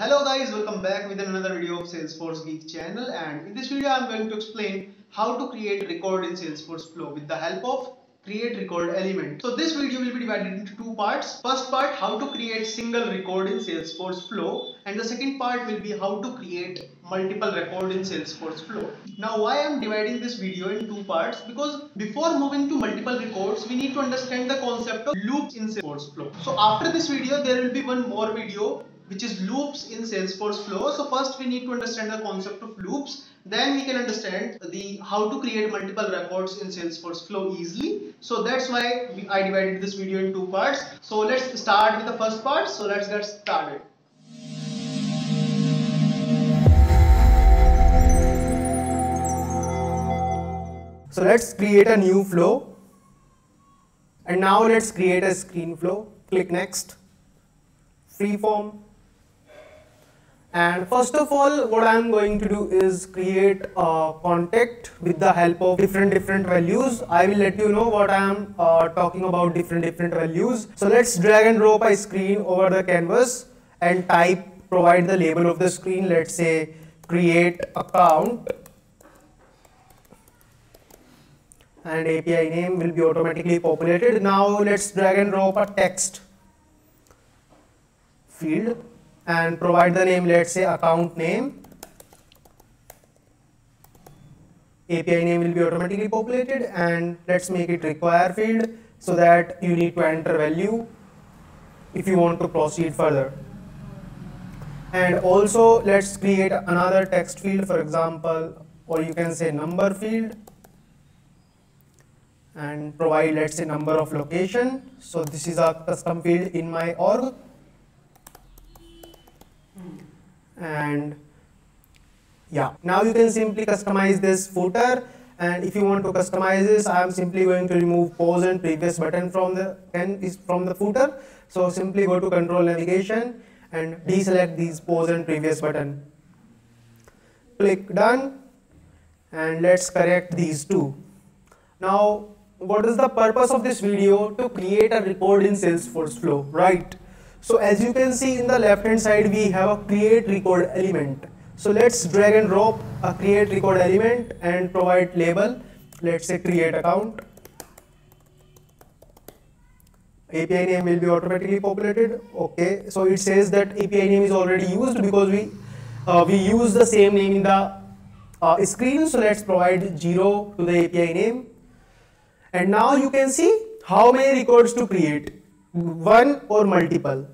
hello guys, welcome back with another video of Salesforce Geek channel and in this video I am going to explain how to create record in Salesforce Flow with the help of create record element. So this video will be divided into two parts. First part how to create single record in Salesforce Flow and the second part will be how to create multiple record in Salesforce Flow. Now why I am dividing this video in two parts because before moving to multiple records we need to understand the concept of loops in Salesforce Flow. So after this video there will be one more video which is loops in Salesforce Flow. So first we need to understand the concept of loops. Then we can understand the how to create multiple records in Salesforce Flow easily. So that's why we, I divided this video in two parts. So let's start with the first part. So let's get started. So let's create a new flow. And now let's create a screen flow. Click next. Freeform and first of all what I am going to do is create a contact with the help of different different values. I will let you know what I am uh, talking about different different values. So let's drag and drop a screen over the canvas and type provide the label of the screen. Let's say create account. And API name will be automatically populated. Now let's drag and drop a text field and provide the name let's say account name. API name will be automatically populated and let's make it require field so that you need to enter value if you want to proceed further. And also let's create another text field for example or you can say number field and provide let's say number of location. So this is a custom field in my org and yeah. Now you can simply customize this footer. And if you want to customize this I am simply going to remove pause and previous button from the can is from the footer. So simply go to control navigation and deselect these pause and previous button. Click done. And let's correct these two. Now what is the purpose of this video? To create a record in salesforce flow right so as you can see in the left hand side we have a create record element. So let's drag and drop a create record element and provide label. Let's say create account. API name will be automatically populated. Okay, so it says that API name is already used because we uh, we use the same name in the uh, screen. So let's provide zero to the API name. And now you can see how many records to create one or multiple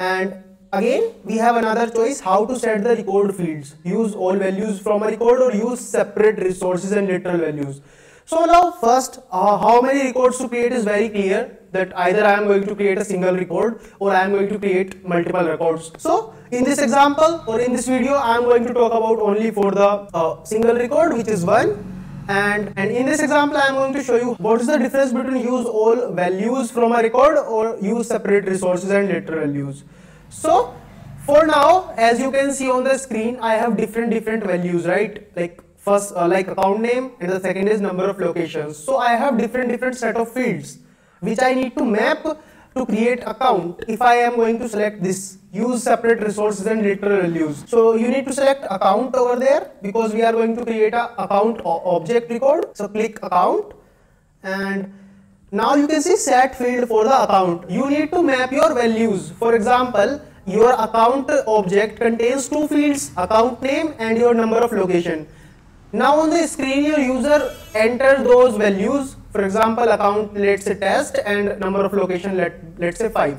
and again we have another choice how to set the record fields. Use all values from a record or use separate resources and literal values. So now first uh, how many records to create is very clear that either I am going to create a single record or I am going to create multiple records. So in this example or in this video I am going to talk about only for the uh, single record which is one and, and in this example I am going to show you what is the difference between use all values from a record or use separate resources and literal values. So for now as you can see on the screen I have different different values right like first uh, like account name and the second is number of locations. So I have different different set of fields which I need to map to create account if I am going to select this use separate resources and literal values. So you need to select account over there because we are going to create a account object record. So click account and now you can see set field for the account. You need to map your values. For example, your account object contains two fields account name and your number of location. Now on the screen your user enters those values for example account let's say test and number of location let, let's say 5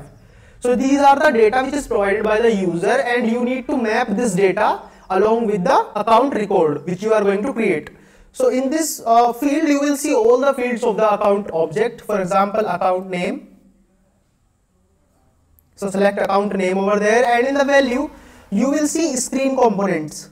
so these are the data which is provided by the user and you need to map this data along with the account record which you are going to create. So in this uh, field you will see all the fields of the account object. For example account name. So select account name over there and in the value you will see screen components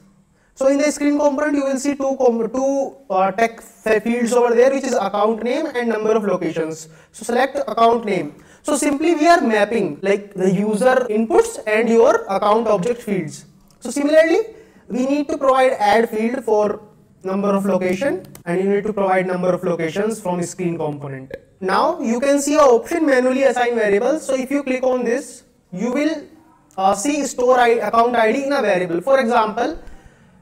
so in the screen component, you will see two, two uh, text fields over there, which is account name and number of locations. So select account name. So simply we are mapping like the user inputs and your account object fields. So similarly, we need to provide add field for number of location and you need to provide number of locations from screen component. Now you can see a option manually assign variables. So if you click on this, you will uh, see store I, account id in a variable for example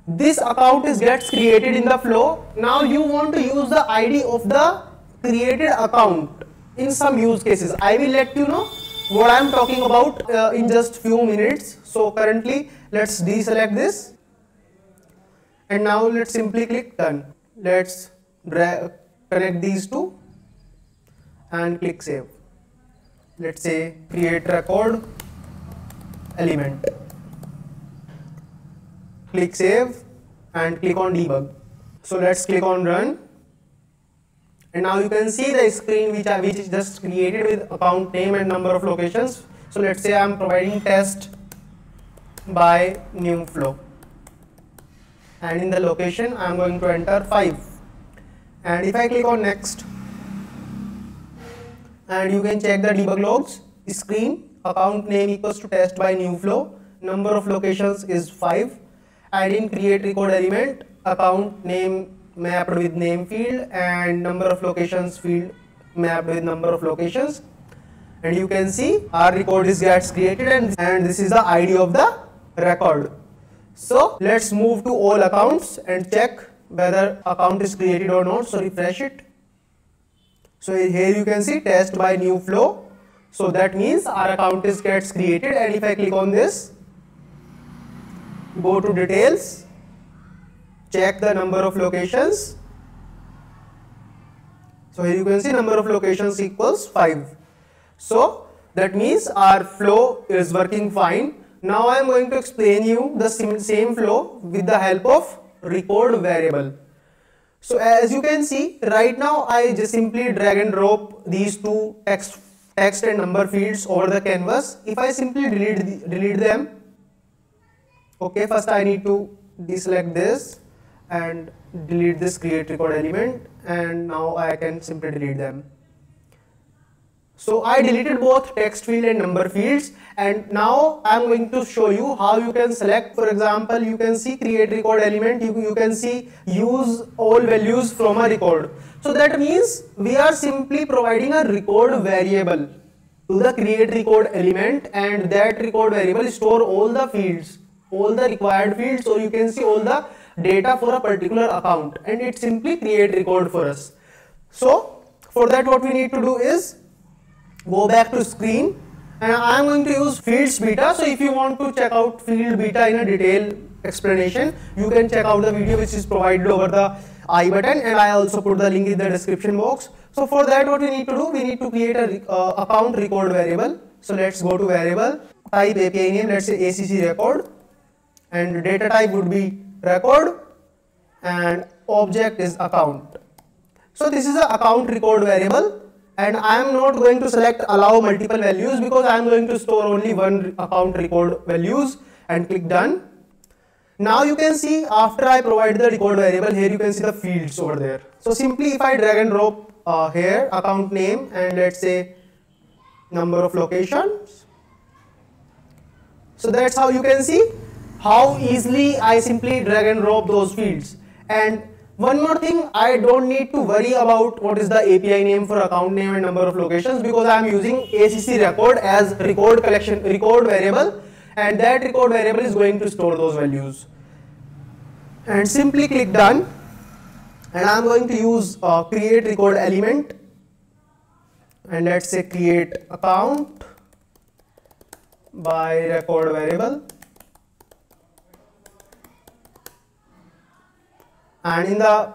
this account is gets created in the flow. Now you want to use the id of the created account in some use cases. I will let you know what i am talking about uh, in just few minutes. So currently let's deselect this. And now let's simply click done. Let's connect these two and click save. Let's say create record element click save and click on debug. So let's click on run. And now you can see the screen which I which is just created with account name and number of locations. So let's say I'm providing test by new flow. And in the location I'm going to enter 5 and if I click on next and you can check the debug logs screen account name equals to test by new flow number of locations is 5 I didn't create record element account name mapped with name field and number of locations field mapped with number of locations. And you can see our record is gets created and, and this is the ID of the record. So let's move to all accounts and check whether account is created or not. So refresh it. So here you can see test by new flow. So that means our account is gets created and if I click on this go to details check the number of locations. So here you can see number of locations equals 5 so that means our flow is working fine. Now I am going to explain you the same flow with the help of record variable. So as you can see right now I just simply drag and drop these two text text and number fields over the canvas. If I simply delete delete them okay first I need to deselect this and delete this create record element and now I can simply delete them. So I deleted both text field and number fields and now I'm going to show you how you can select for example you can see create record element you, you can see use all values from a record. So that means we are simply providing a record variable to the create record element and that record variable store all the fields all the required fields so you can see all the data for a particular account and it simply create record for us. So for that what we need to do is go back to screen and I am going to use fields beta. So if you want to check out field beta in a detailed explanation you can check out the video which is provided over the i button and I also put the link in the description box. So for that what we need to do we need to create a uh, account record variable. So let's go to variable type API name let's say ACC record and data type would be record and object is account so this is a account record variable and I am not going to select allow multiple values because I am going to store only one account record values and click done. Now you can see after I provide the record variable here you can see the fields over there. So simply if I drag and drop uh, here account name and let's say number of locations. So that's how you can see how easily I simply drag and drop those fields. And one more thing, I don't need to worry about what is the API name for account name and number of locations because I am using ACC record as record collection record variable. And that record variable is going to store those values. And simply click done. And I am going to use uh, create record element. And let's say create account by record variable and in the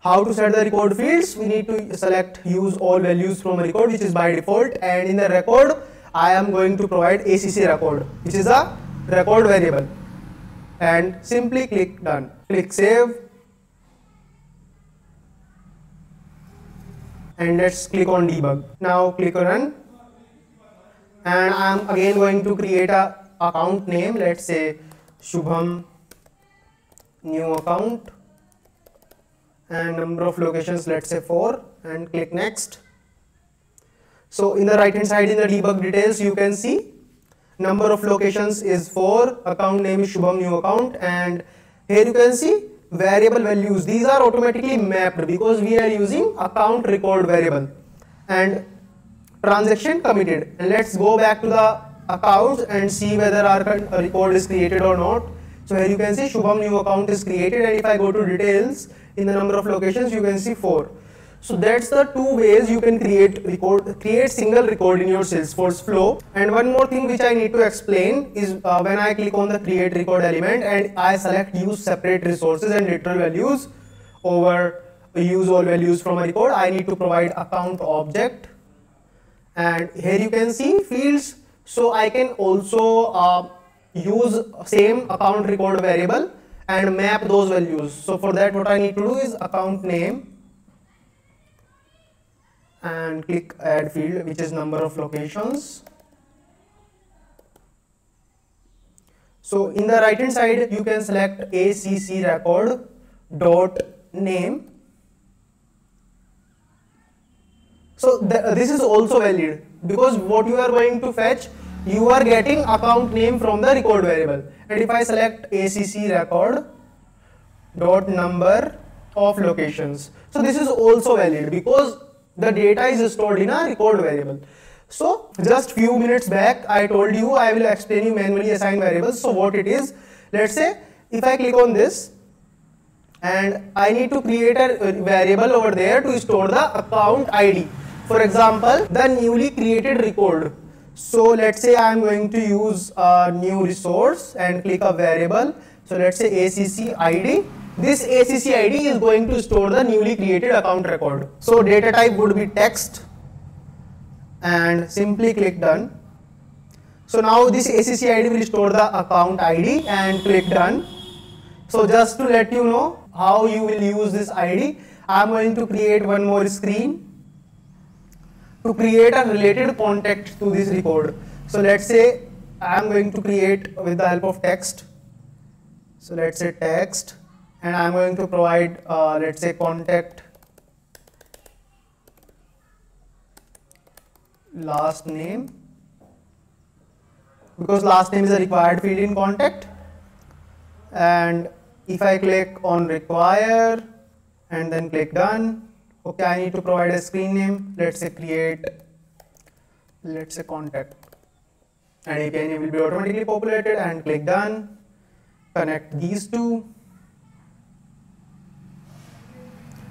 how to set the record fields we need to select use all values from record which is by default. And in the record I am going to provide ACC record which is a record variable. And simply click done. Click save. And let's click on debug. Now click on run. And I am again going to create a account name. Let's say Shubham new account and number of locations let's say 4 and click next. So in the right hand side in the debug details you can see number of locations is 4 account name is Shubham new account and here you can see variable values. These are automatically mapped because we are using account record variable and transaction committed. And let's go back to the accounts and see whether our record is created or not. So here you can see Shubham new account is created and if I go to details in the number of locations you can see 4. So that's the two ways you can create record, create single record in your Salesforce flow. And one more thing which I need to explain is uh, when I click on the create record element and I select use separate resources and literal values over use all values from a record, I need to provide account object. And here you can see fields. So I can also uh, use same account record variable and map those values. So for that what I need to do is account name and click add field which is number of locations. So in the right hand side you can select ACC record dot name. So th this is also valid because what you are going to fetch you are getting account name from the record variable. And if I select ACC record dot number of locations. So this is also valid because the data is stored in a record variable. So just few minutes back I told you I will explain you manually assign variables. So what it is let's say if I click on this and I need to create a variable over there to store the account ID for example the newly created record so let's say I'm going to use a new resource and click a variable. So let's say ACC ID. This ACC ID is going to store the newly created account record. So data type would be text and simply click done. So now this ACC ID will store the account ID and click done. So just to let you know how you will use this ID, I'm going to create one more screen to create a related contact to this record. So let's say I am going to create with the help of text. So let's say text and I am going to provide uh, let's say contact last name because last name is a required field in contact and if I click on require and then click done okay I need to provide a screen name. Let's say create let's say contact. And API name will be automatically populated and click done. Connect these two.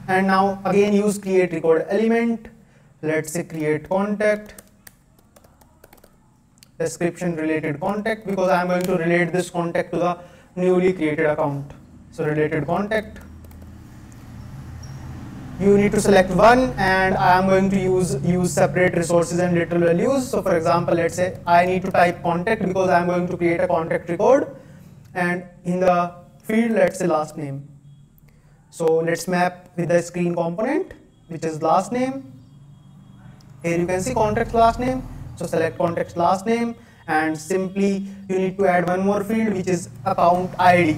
And now again use create record element. Let's say create contact. Description related contact because I am going to relate this contact to the newly created account. So related contact you need to select one and I am going to use use separate resources and literal values. So for example, let's say I need to type contact because I am going to create a contact record and in the field, let's say last name. So let's map with the screen component, which is last name. Here you can see contact last name. So select contact last name and simply you need to add one more field, which is account ID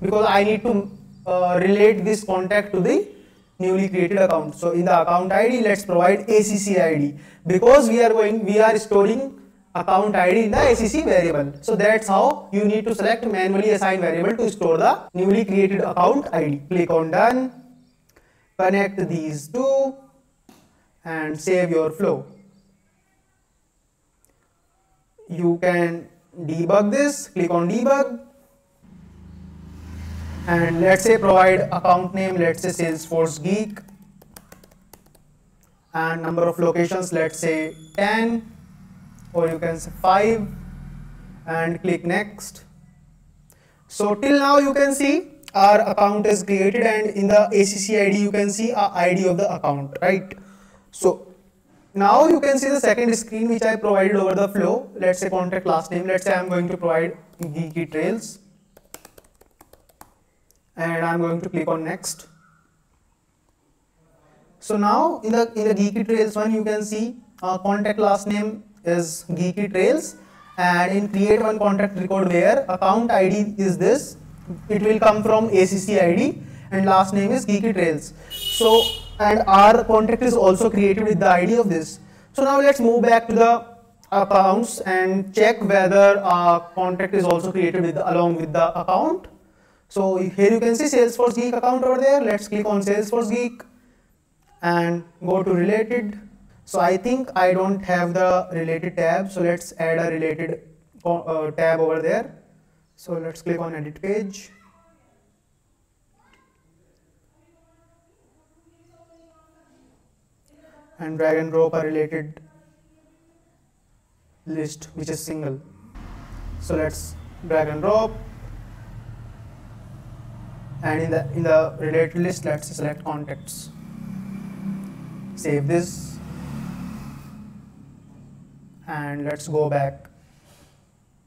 because I need to uh, relate this contact to the newly created account. So in the account ID, let's provide ACC ID because we are going, we are storing account ID in the ACC variable. So that's how you need to select manually assign variable to store the newly created account ID. Click on done, connect these two and save your flow. You can debug this, click on debug and let's say provide account name let's say salesforce geek. And number of locations let's say 10 or you can say 5 and click next. So till now you can see our account is created and in the ACC ID you can see our ID of the account right? So now you can see the second screen which I provided over the flow. Let's say contact last name. Let's say I'm going to provide geeky trails and I'm going to click on next. So now in the in the Geeky Trails one you can see uh, contact last name is Geeky Trails and in create one contact record where account ID is this it will come from ACC ID and last name is Geeky Trails. So and our contact is also created with the ID of this. So now let's move back to the accounts and check whether our contact is also created with along with the account. So here you can see Salesforce Geek account over there. Let's click on Salesforce Geek and go to related. So I think I don't have the related tab. So let's add a related uh, tab over there. So let's click on edit page. And drag and drop a related list which is single. So let's drag and drop and in the in the related list let's select contacts. Save this. And let's go back.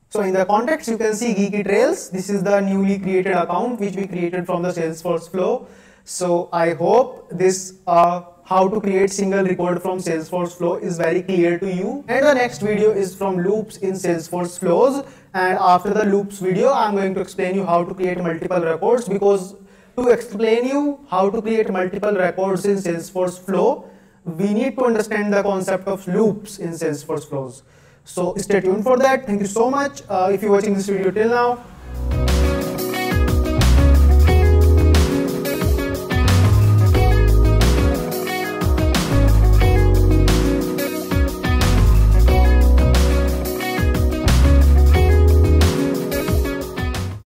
So in the contacts you can see geeky trails. This is the newly created account which we created from the salesforce flow. So i hope this uh, how to create single record from Salesforce Flow is very clear to you. And the next video is from loops in Salesforce Flows. And after the loops video, I'm going to explain you how to create multiple records because to explain you how to create multiple records in Salesforce Flow, we need to understand the concept of loops in Salesforce Flows. So stay tuned for that. Thank you so much. Uh, if you're watching this video till now,